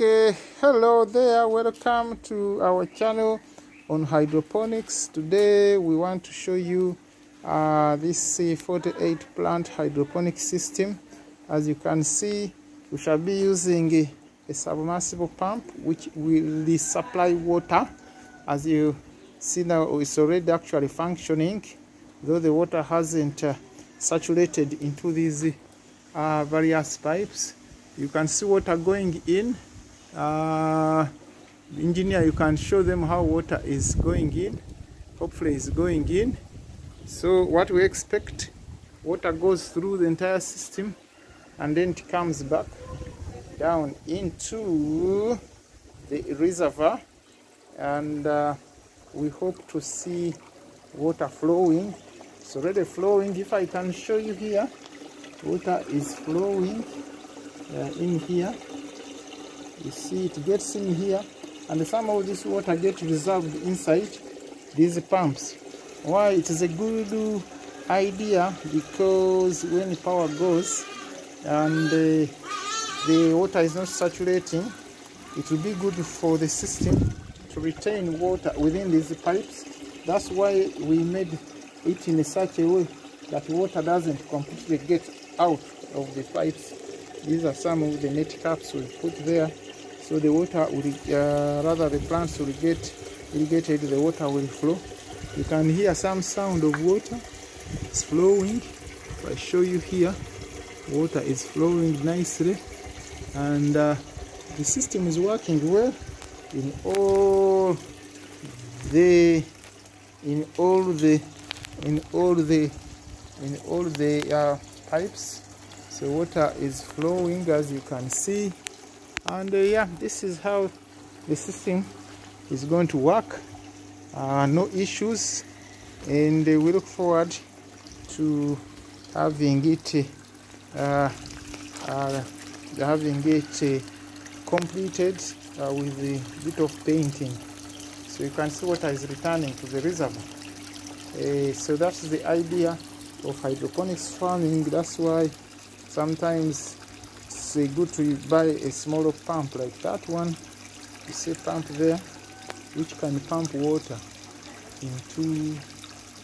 Okay, hello there, welcome to our channel on hydroponics. Today we want to show you uh, this C48 plant hydroponic system. As you can see, we shall be using a, a submersible pump which will supply water. As you see now, it's already actually functioning, though the water hasn't uh, saturated into these uh, various pipes. You can see water going in uh, engineer you can show them how water is going in. Hopefully it's going in. So what we expect water goes through the entire system and then it comes back down into the reservoir. And uh, we hope to see water flowing. It's already flowing. If I can show you here water is flowing uh, in here you see it gets in here and some of this water gets reserved inside these pumps. Why? It is a good idea because when the power goes and uh, the water is not saturating it will be good for the system to retain water within these pipes. That's why we made it in such a way that water doesn't completely get out of the pipes. These are some of the net cups we put there so the water will uh, rather the plants will get irrigated the water will flow. You can hear some sound of water. It's flowing. If i show you here water is flowing nicely. And uh, the system is working well in all the in all the in all the in all the uh, pipes. So water is flowing as you can see and uh, yeah this is how the system is going to work. Uh, no issues. And uh, we look forward to having it uh, uh, having it uh, completed with a bit of painting. So you can see water is returning to the reservoir. So that's the idea of hydroponics farming. That's why sometimes it's good to buy a smaller pump like that one. You see pump there which can pump water into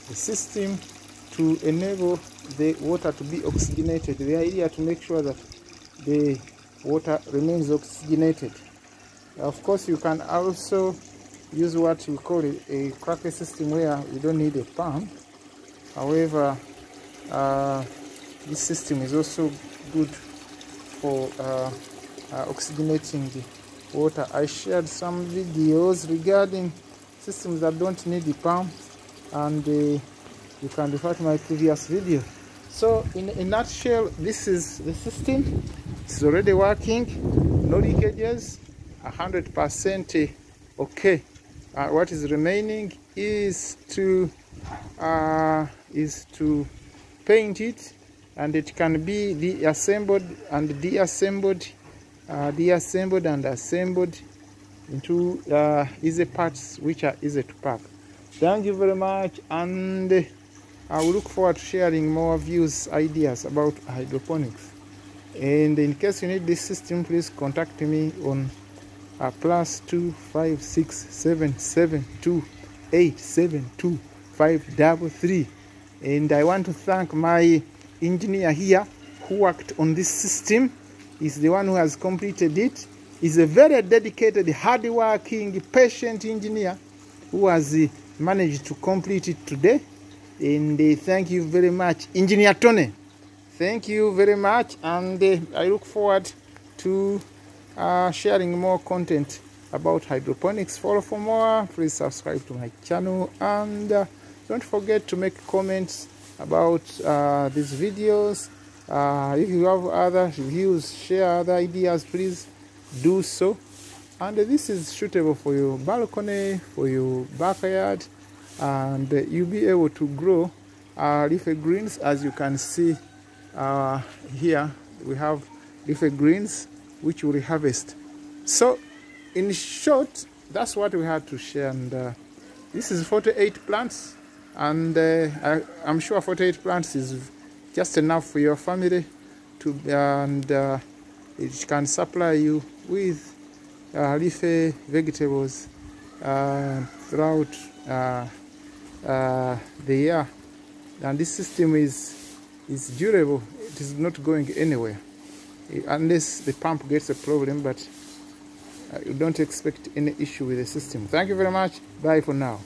the system to enable the water to be oxygenated. The idea to make sure that the water remains oxygenated. Of course you can also use what we call a, Kratky system where you don't need a pump. However uh, this system is also good for uh, uh, oxygenating the water. I shared some videos regarding systems that don't need the pump and uh, you can refer to my previous video. So in a nutshell, this is the system. It's already working, no leakages, 100% okay. Uh, what is remaining is to uh, is to paint it and it can be deassembled and deassembled uh, deassembled and assembled into uh, easy parts which are easy to pack. Thank you very much and i will look forward to sharing more views ideas about hydroponics. And in case you need this system please contact me on uh, plus two five six seven seven two eight seven two five double three. And i want to thank my engineer here who worked on this system is the one who has completed it. Is a very dedicated hard-working patient engineer who has uh, managed to complete it today. And uh, thank you very much engineer tony. Thank you very much and uh, i look forward to uh, sharing more content about hydroponics. Follow for more. Please subscribe to my channel. And uh, don't forget to make comments about uh, these videos. Uh, if you have other views share other ideas please do so. And this is suitable for your balcony for your backyard and you'll be able to grow uh, leafy greens as you can see uh, here. We have leafy greens which we harvest. So in short that's what we had to share and uh, this is 48 plants and uh, I, am sure 48 plants is just enough for your family to and uh, it can supply you with uh, leafy vegetables throughout the year. And this system is is durable. It is not going anywhere. Unless the pump gets a problem but you don't expect any issue with the system. Thank you very much. Bye for now